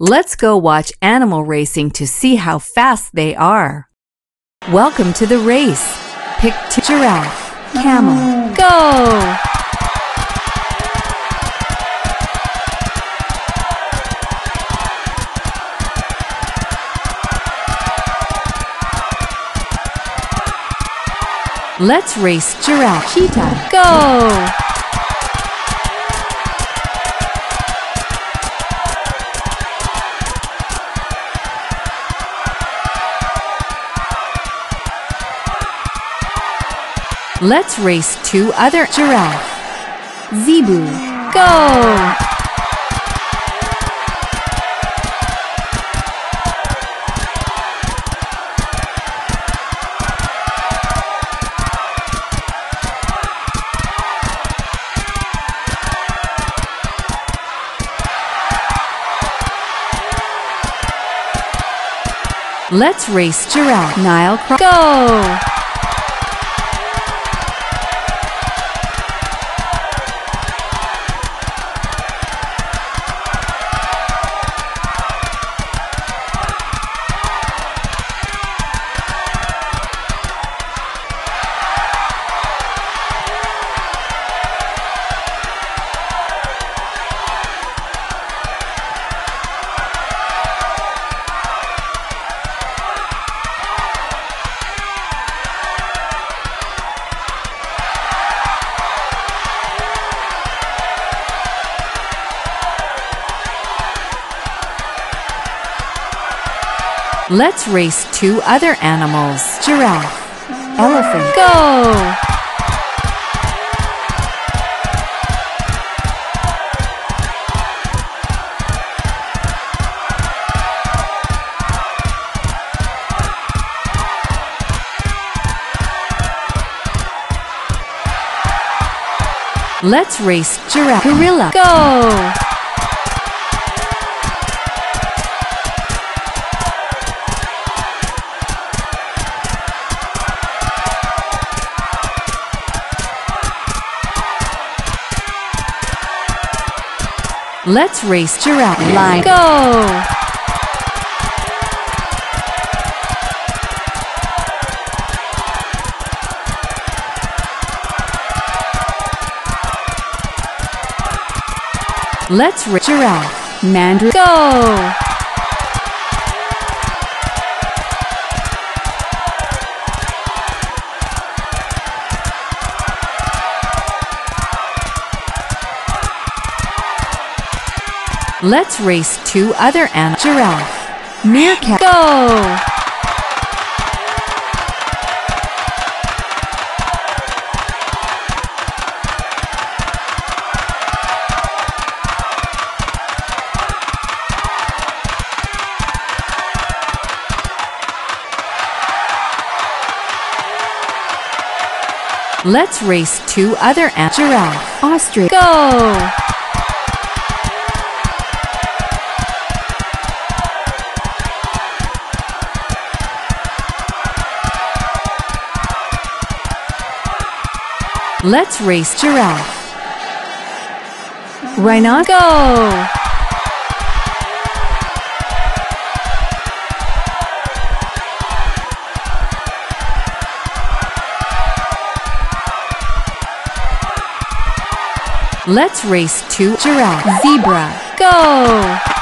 Let's go watch animal racing to see how fast they are. Welcome to the race. Pick giraffe, camel, go! Let's race giraffe, cheetah, go! Let's race two other giraffe. Zebu, go! Let's race giraffe. Nile, go! Let's race two other animals. Giraffe, elephant, go! Let's race giraffe, gorilla, go! Let's race giraffe. Lion. Go! Let's race giraffe. Mandarin. Go! Let's race two other animals. Giraffe, meerkat, go! Let's race two other animals. Giraffe, ostrich, go! Let's race giraffe. Rhino, go! Let's race two giraffe. Zebra, go!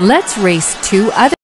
Let's race two other